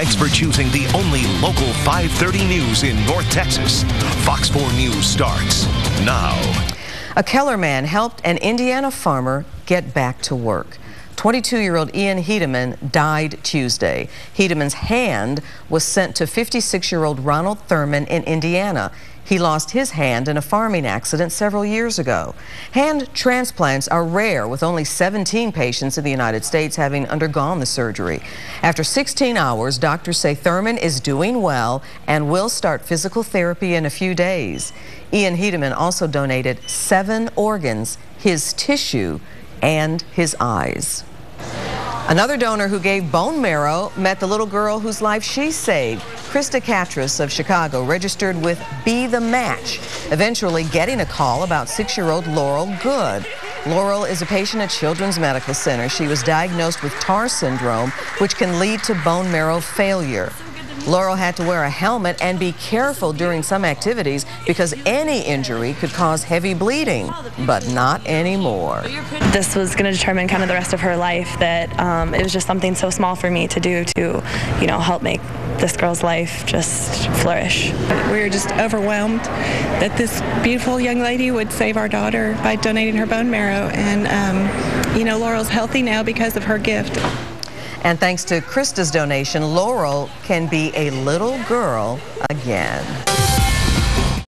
Thanks for choosing the only local 530 news in North Texas. Fox 4 News starts now. A Keller man helped an Indiana farmer get back to work. 22-year-old Ian Hedeman died Tuesday. Hedeman's hand was sent to 56-year-old Ronald Thurman in Indiana. He lost his hand in a farming accident several years ago. Hand transplants are rare, with only 17 patients in the United States having undergone the surgery. After 16 hours, doctors say Thurman is doing well and will start physical therapy in a few days. Ian Hedeman also donated seven organs, his tissue, and his eyes. Another donor who gave bone marrow met the little girl whose life she saved. Krista Katris of Chicago registered with Be the Match, eventually getting a call about six-year-old Laurel Good. Laurel is a patient at Children's Medical Center. She was diagnosed with TAR syndrome, which can lead to bone marrow failure. Laurel had to wear a helmet and be careful during some activities because any injury could cause heavy bleeding, but not anymore. This was going to determine kind of the rest of her life that um, it was just something so small for me to do to, you know, help make this girl's life just flourish. We were just overwhelmed that this beautiful young lady would save our daughter by donating her bone marrow. And, um, you know, Laurel's healthy now because of her gift. And thanks to Krista's donation, Laurel can be a little girl again.